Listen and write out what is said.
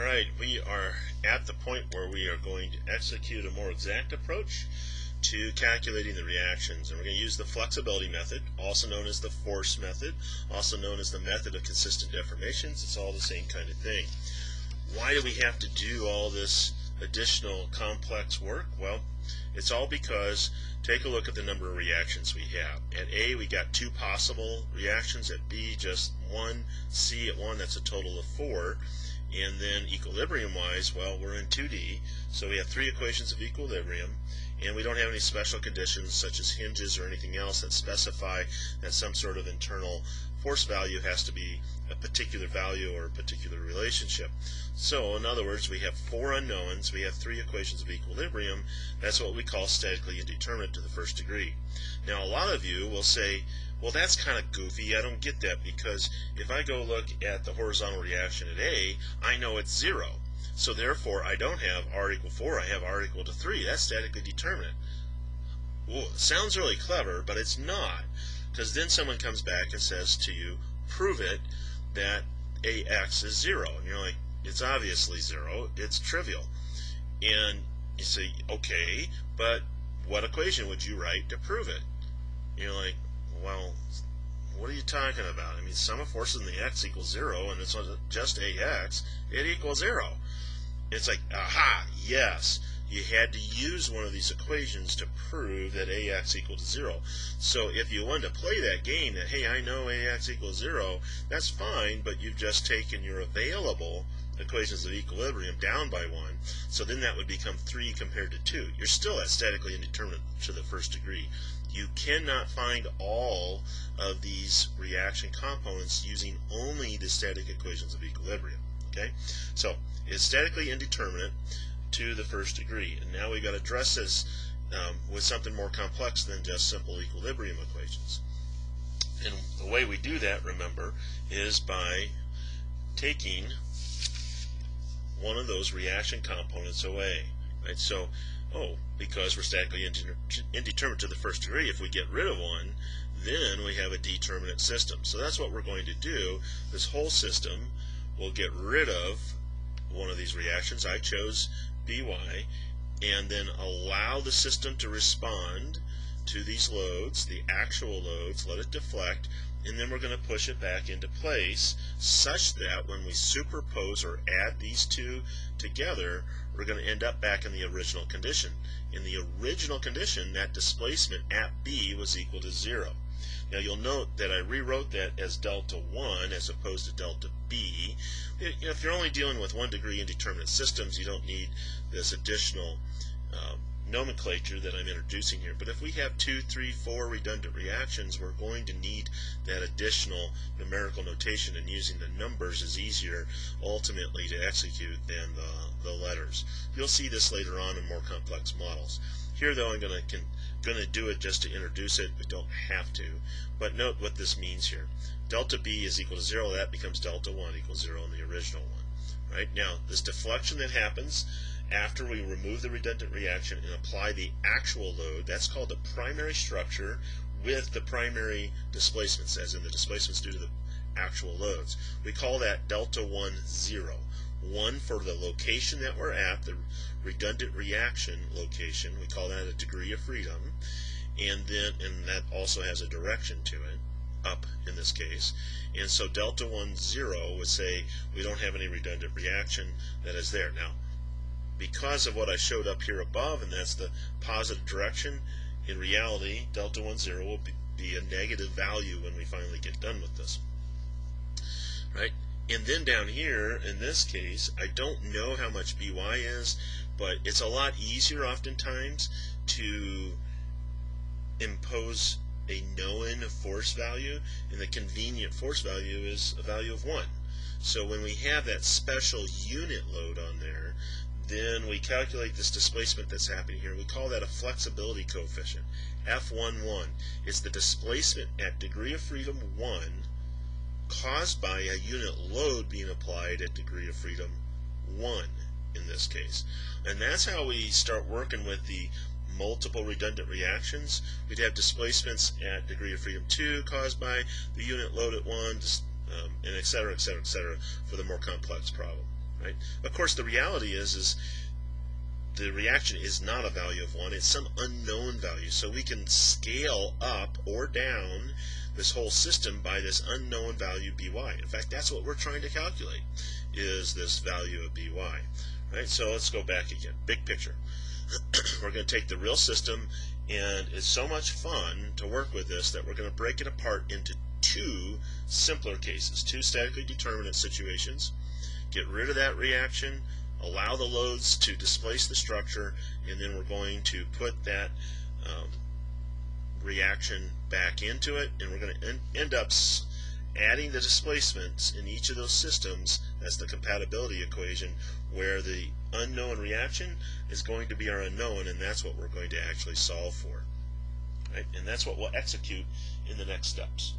Alright, we are at the point where we are going to execute a more exact approach to calculating the reactions. And we're going to use the flexibility method, also known as the force method, also known as the method of consistent deformations. It's all the same kind of thing. Why do we have to do all this additional complex work? Well, it's all because take a look at the number of reactions we have. At A, we got two possible reactions. At B, just one. C at one, that's a total of four. And then equilibrium-wise, well, we're in 2D, so we have three equations of equilibrium, and we don't have any special conditions such as hinges or anything else that specify that some sort of internal force value has to be a particular value or a particular relationship. So, in other words, we have four unknowns, we have three equations of equilibrium, that's what we call statically indeterminate to the first degree. Now, a lot of you will say, well, that's kind of goofy. I don't get that because if I go look at the horizontal reaction at A, I know it's 0. So therefore, I don't have R equal 4, I have R equal to 3. That's statically determinate. Well, sounds really clever, but it's not. Because then someone comes back and says to you, prove it that AX is 0. And you're like, it's obviously 0. It's trivial. And you say, okay, but what equation would you write to prove it? And you're like, well, what are you talking about? I mean, sum of forces in the x equals 0, and it's just ax, it equals 0. It's like, aha, yes, you had to use one of these equations to prove that ax equals 0. So if you wanted to play that game that, hey, I know ax equals 0, that's fine, but you've just taken your available equations of equilibrium down by 1, so then that would become 3 compared to 2. You're still at statically indeterminate to the first degree you cannot find all of these reaction components using only the static equations of equilibrium. Okay, so it's statically indeterminate to the first degree, and now we've got to address this um, with something more complex than just simple equilibrium equations. And the way we do that, remember, is by taking one of those reaction components away. Right? So oh, because we're statically indeterminate to the first degree, if we get rid of one, then we have a determinate system. So that's what we're going to do. This whole system will get rid of one of these reactions. I chose By, and then allow the system to respond to these loads, the actual loads, let it deflect, and then we're going to push it back into place such that when we superpose or add these two together, we're going to end up back in the original condition. In the original condition, that displacement at B was equal to 0. Now you'll note that I rewrote that as delta 1 as opposed to delta B. If you're only dealing with one degree indeterminate systems, you don't need this additional uh, nomenclature that I'm introducing here. But if we have two, three, four redundant reactions, we're going to need that additional numerical notation, and using the numbers is easier ultimately to execute than the, the letters. You'll see this later on in more complex models. Here, though, I'm going to going to do it just to introduce it. We don't have to. But note what this means here. Delta B is equal to 0. That becomes delta 1 equals 0 in the original one. Right Now, this deflection that happens after we remove the redundant reaction and apply the actual load, that's called the primary structure with the primary displacements, as in the displacements due to the actual loads. We call that delta 1 0. 1 for the location that we're at, the redundant reaction location, we call that a degree of freedom, and then and that also has a direction to it, up in this case. And so delta 1 0 would say we don't have any redundant reaction that is there. Now, because of what I showed up here above, and that's the positive direction, in reality, delta 1, 0 will be a negative value when we finally get done with this. Right? And then down here, in this case, I don't know how much By is, but it's a lot easier oftentimes to impose a known force value, and the convenient force value is a value of 1. So when we have that special unit load on there, then we calculate this displacement that's happening here. We call that a flexibility coefficient, F11. It's the displacement at degree of freedom 1 caused by a unit load being applied at degree of freedom 1 in this case. And that's how we start working with the multiple redundant reactions. We'd have displacements at degree of freedom 2 caused by the unit load at 1, um, and et cetera, et cetera, et cetera, for the more complex problem. right? Of course, the reality is is the reaction is not a value of 1, it's some unknown value. So we can scale up or down this whole system by this unknown value by. In fact, that's what we're trying to calculate, is this value of by. Right? So let's go back again. Big picture. we're going to take the real system, and it's so much fun to work with this that we're going to break it apart into two simpler cases, two statically determinate situations. Get rid of that reaction, allow the loads to displace the structure, and then we're going to put that um, reaction back into it, and we're going to en end up adding the displacements in each of those systems as the compatibility equation where the unknown reaction is going to be our unknown and that's what we're going to actually solve for. Right? And that's what we'll execute in the next steps